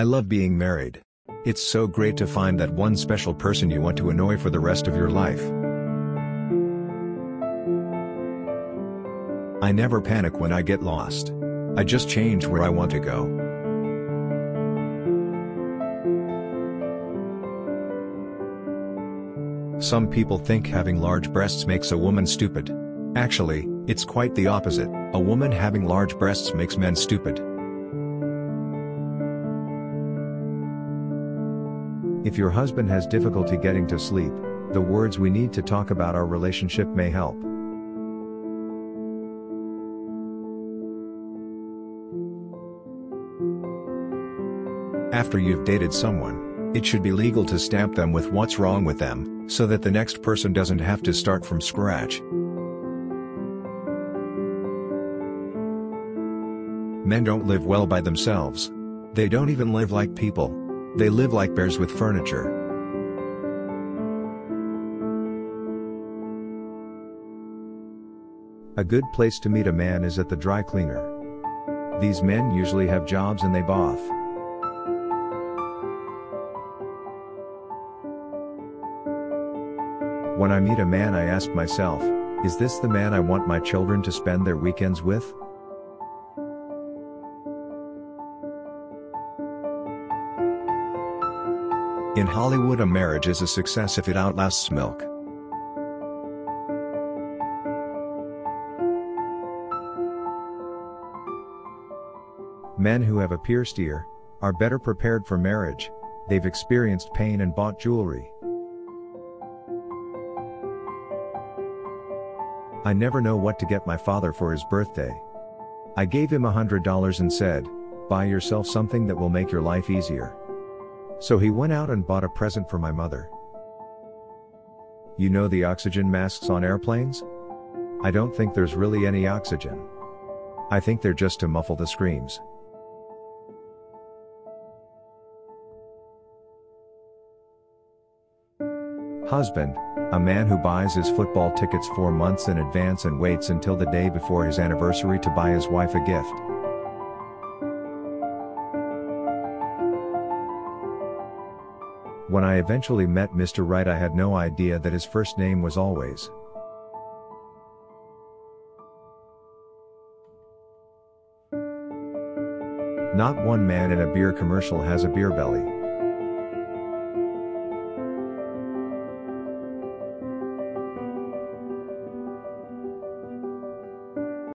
I love being married. It's so great to find that one special person you want to annoy for the rest of your life. I never panic when I get lost. I just change where I want to go. Some people think having large breasts makes a woman stupid. Actually, it's quite the opposite, a woman having large breasts makes men stupid. If your husband has difficulty getting to sleep, the words we need to talk about our relationship may help. After you've dated someone, it should be legal to stamp them with what's wrong with them, so that the next person doesn't have to start from scratch. Men don't live well by themselves. They don't even live like people. They live like bears with furniture. A good place to meet a man is at the dry cleaner. These men usually have jobs and they bath. When I meet a man I ask myself, is this the man I want my children to spend their weekends with? In Hollywood a marriage is a success if it outlasts milk. Men who have a pierced ear, are better prepared for marriage, they've experienced pain and bought jewelry. I never know what to get my father for his birthday. I gave him a hundred dollars and said, buy yourself something that will make your life easier. So he went out and bought a present for my mother. You know the oxygen masks on airplanes? I don't think there's really any oxygen. I think they're just to muffle the screams. Husband, a man who buys his football tickets four months in advance and waits until the day before his anniversary to buy his wife a gift. When I eventually met Mr. Right, I had no idea that his first name was always. Not one man in a beer commercial has a beer belly.